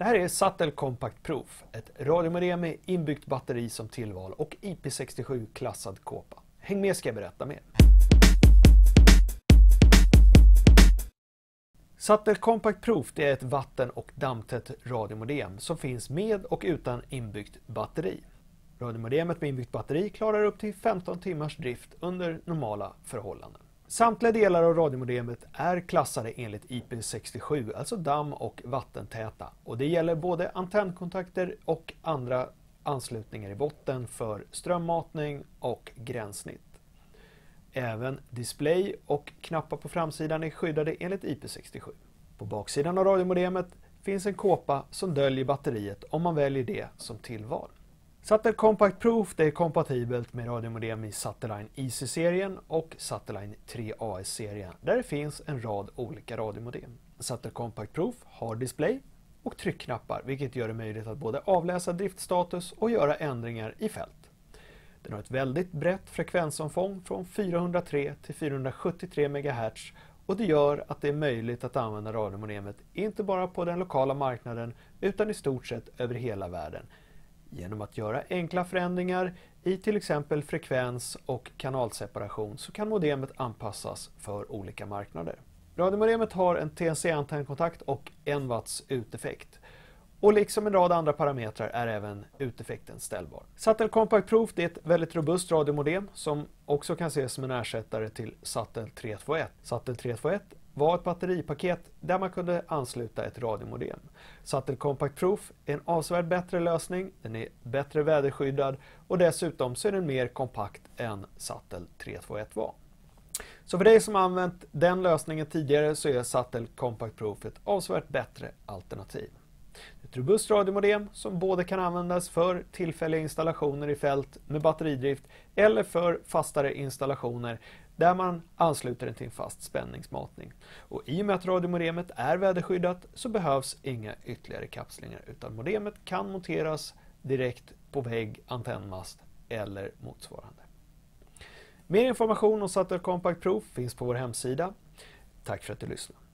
Det här är Sattel Compact Proof, ett radiomodem med inbyggt batteri som tillval och IP67 klassad kåpa. Häng med ska jag berätta mer. Sattel Compact Proof är ett vatten och dammtätt radiomodem som finns med och utan inbyggt batteri. Radiomodemet med inbyggt batteri klarar upp till 15 timmars drift under normala förhållanden. Samtliga delar av radiomodemet är klassade enligt IP67, alltså damm och vattentäta. Och det gäller både antennkontakter och andra anslutningar i botten för strömmatning och gränssnitt. Även display och knappar på framsidan är skyddade enligt IP67. På baksidan av radiomodemet finns en kåpa som döljer batteriet om man väljer det som tillval. Sattel Compact Proof det är kompatibelt med radiomodem i Satellite Easy-serien och Satellite 3AS-serien där det finns en rad olika radiomodem. Sattel Compact Proof har display och tryckknappar vilket gör det möjligt att både avläsa driftstatus och göra ändringar i fält. Den har ett väldigt brett frekvensomfång från 403 till 473 MHz och det gör att det är möjligt att använda radiomodemet inte bara på den lokala marknaden utan i stort sett över hela världen Genom att göra enkla förändringar i till exempel frekvens och kanalseparation så kan modemet anpassas för olika marknader. Radiomodemet har en TNC-antennkontakt och 1 watts uteffekt. Och liksom en rad andra parametrar är även uteffekten ställbar. Sattel Compact Proof är ett väldigt robust radiomodem som också kan ses som en ersättare till Sattel 321. Sattel 321 var ett batteripaket där man kunde ansluta ett radiomodem. Sattel Compact Proof är en avsevärt bättre lösning, den är bättre väderskyddad och dessutom så är den mer kompakt än Sattel 321 var. Så för dig som använt den lösningen tidigare så är Sattel Compact Proof ett avsevärt bättre alternativ. Ett robust radiomodem som både kan användas för tillfälliga installationer i fält med batteridrift eller för fastare installationer där man ansluter den till en fast spänningsmatning. Och I och med att radiomodemet är väderskyddat så behövs inga ytterligare kapslingar utan modemet kan monteras direkt på vägg, antennmast eller motsvarande. Mer information om Satellite Compact Proof finns på vår hemsida. Tack för att du lyssnade.